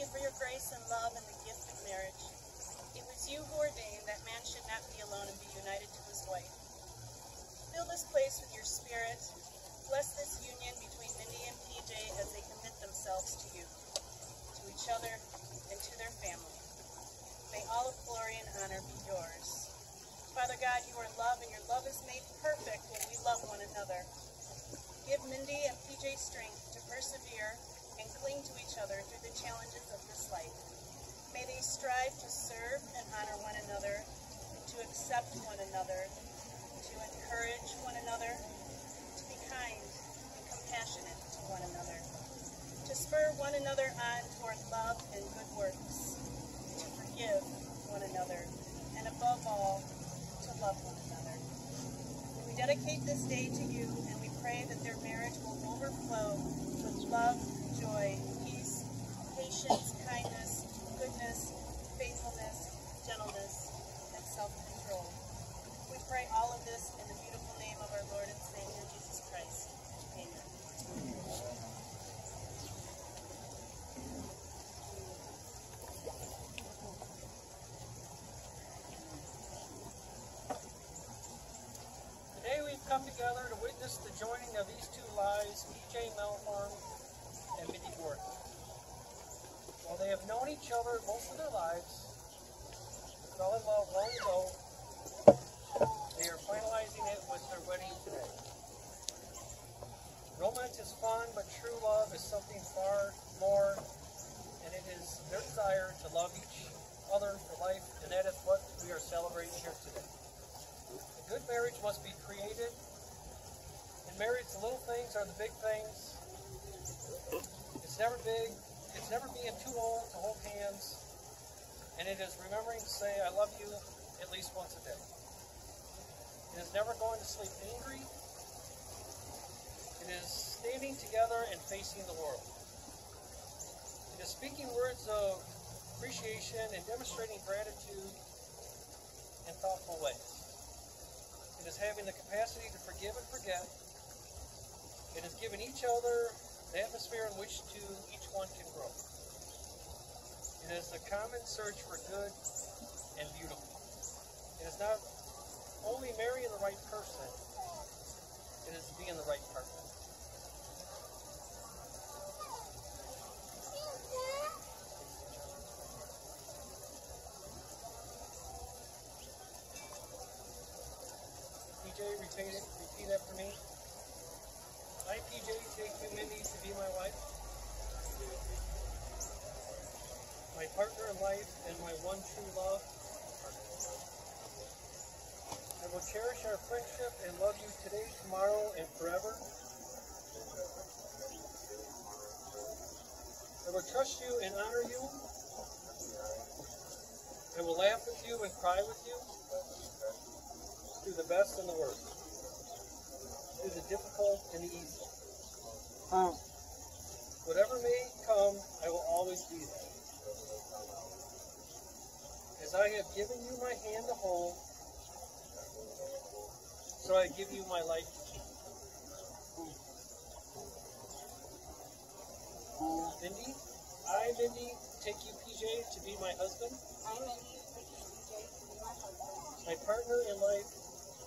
you for your grace and love and the gift of marriage. It was you who ordained that man should not be alone and be united to his wife. Fill this place with your spirit. Bless this union between Mindi and PJ as they commit themselves to you, to each other, and to their family. May all of glory and honor be yours. Father God, you are love, and your love is made perfect when we love one another. Give Mindi and PJ strength to persevere and cling to each other through the challenges of this life. May they strive to serve and honor one another, to accept one another, to encourage one another, to be kind and compassionate to one another, to spur one another on toward love and good works, to forgive one another, and above all, to love one another. We dedicate this day to you and we pray that their marriage will overflow with love, joy, peace, patience, kindness, goodness, faithfulness, gentleness, and self-control. We pray all of this in the beautiful name of our Lord and Savior Jesus Christ. Amen. Today we've come together to witness the joining of these two lives, PJ Melhorn and Mindi Gordon. While they have known each other most of their lives, fell in love long ago, they are finalizing it with their wedding today. Romance is fun, but true love is something far more, and it is their desire to love each other for life, and that is what we are celebrating here today. A good marriage must be created. In marriage, the little things are the big things. Never big. It's never being too old to hold hands. And it is remembering to say, I love you at least once a day. It is never going to sleep angry. It is standing together and facing the world. It is speaking words of appreciation and demonstrating gratitude in thoughtful ways. It is having the capacity to forgive and forget. It is giving each other the atmosphere in which to each one can grow. It is the common search for good and beautiful. It is not only marrying the right person, it is being the right partner. PJ, repeat it. Repeat after me. I, PJ, you, Mindi, to be my wife, my partner in life, and my one true love. I will cherish our friendship and love you today, tomorrow, and forever. I will trust you and honor you. I will laugh with you and cry with you. through the best and the worst, through the difficult and the easy. Um, Whatever may come, I will always be there. As I have given you my hand to hold, so I give you my life to keep. Mindi, I, Mindi, take you, PJ, to be my husband, I, Mindi, take you, PJ, to be my husband, my partner in life,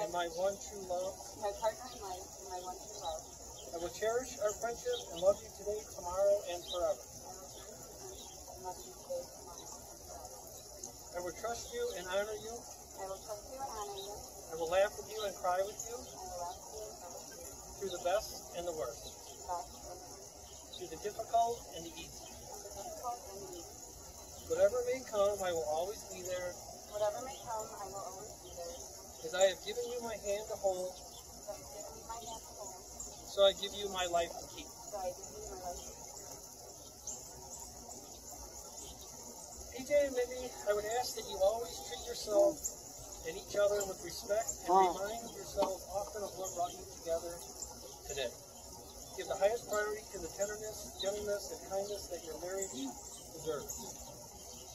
and my one true love. my partner in life, and my one true love. I will cherish our friendship and love you today, tomorrow, and forever. I will cherish this friendship and love you today, tomorrow, and forever. I will trust you and honor you. I will trust you and honor you. I will laugh with you and cry with you I will laugh with you and cry with you. through the best and the worst, through the difficult and the easy. The difficult and the easy. Whatever may come, I will always be there, Whatever may come, I will always be there. As I have given you my hand to hold, So I give you my hand to hold. so I give you my life to keep. So I give you my life to keep. PJ and Mindi, I would ask that you always treat yourself and each other with respect and remind yourselves often of what brought you together today. Give the highest priority to the tenderness, gentleness, and kindness that your marriage deserves.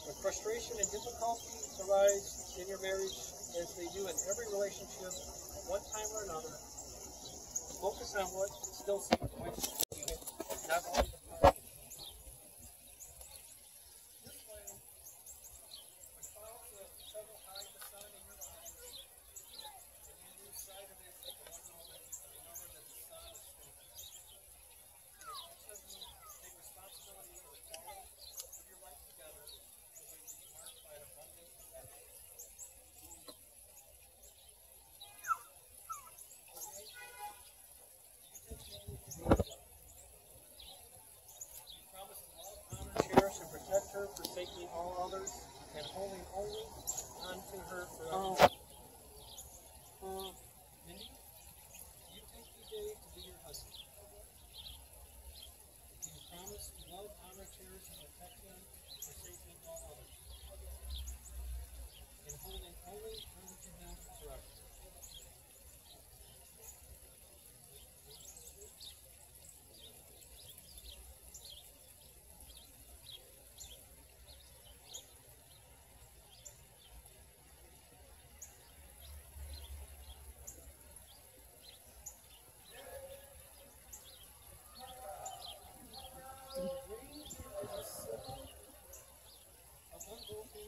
When frustration and difficulty arise in your marriage, as they do in every relationship at one time or another, focus on what still seems quite significant, not only the positive. This way, when clouds of trouble hide the sun in your eyes, and you lose sight of it for one moment, remember that the sun is shining. And if each of you take responsibility for the quality of your life together, it will be marked by an abundant happiness. Okay? You take me to be your wife. You promise to love, honor, cherish, and protect her, forsaking all others, and holding only unto her forever. Mindi, you take PJ to be your husband. Do you promise to love, honor, cherish, and protect him, forsaking all others, and holding only onto him forever? The ring is a symbol of unbroken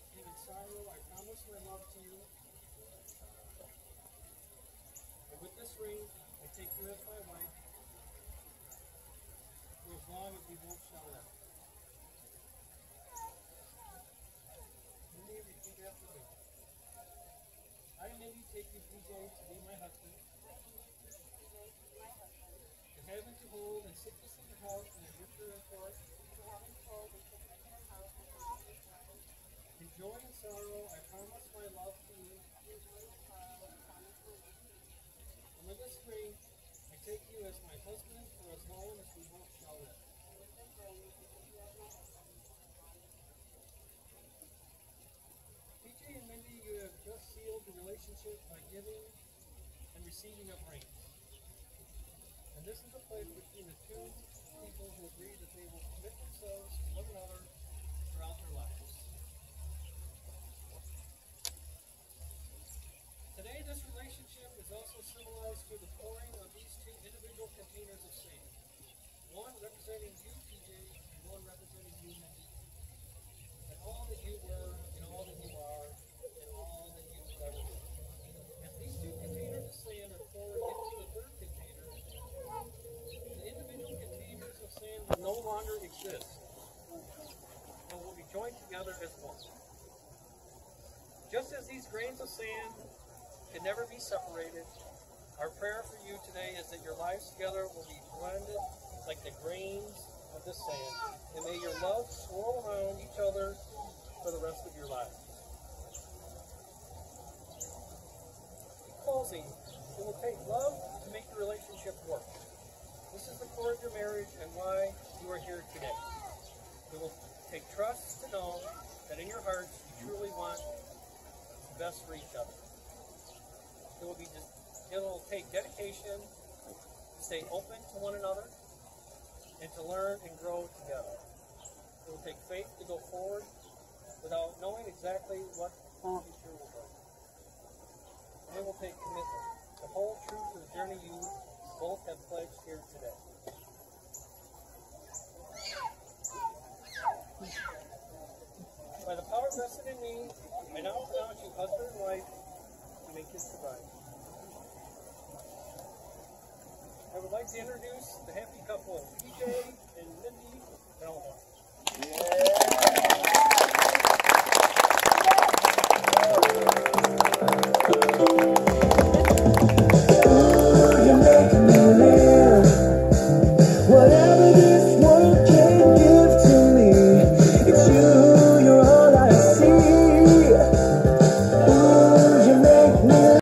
sorrow, I promise my love to you. And with this ring, I take you as my wife, for as long as we both shall live. Mindi, repeat after me. I, Mindi, take you, PJ, to be my husband. To have and to hold and sickness in health, and in richer and poor. Joy and sorrow, I promise my love to you. And with this ring, I take you as my husband for as long as we both shall live. PJ and Mindi, you have just sealed the relationship by giving and receiving of rings. And this is a pledge between the two people who agree that they will commit themselves to one another throughout their lives. Today, this relationship is also through the pouring of these two individual containers of sand. One representing you, PJ, and one representing you, Mindi. And all that you were, and all that you are, and all that you will ever be. As these two containers of sand are poured into the third container, the individual containers of sand will no longer exist, but will be joined together as one. Just as these grains of sand can never be separated, our prayer for you today is that your lives together will be blended like the grains of the sand. And may your love swirl around each other for the rest of your lives. In closing, it will take love to make your relationship work. This is the core of your marriage and why you are here today. It will take trust to know that in your hearts you truly want the best for each other. It will be it will take dedication to stay open to one another and to learn and grow together. It will take faith to go forward without knowing exactly what the future will bring. And it will take commitment to hold true to the journey you both have pledged here today. By the power vested in me, I now pronounce you husband and wife to make his bride. like to introduce the happy couple, PJ and Mindi Belmont. Yeah.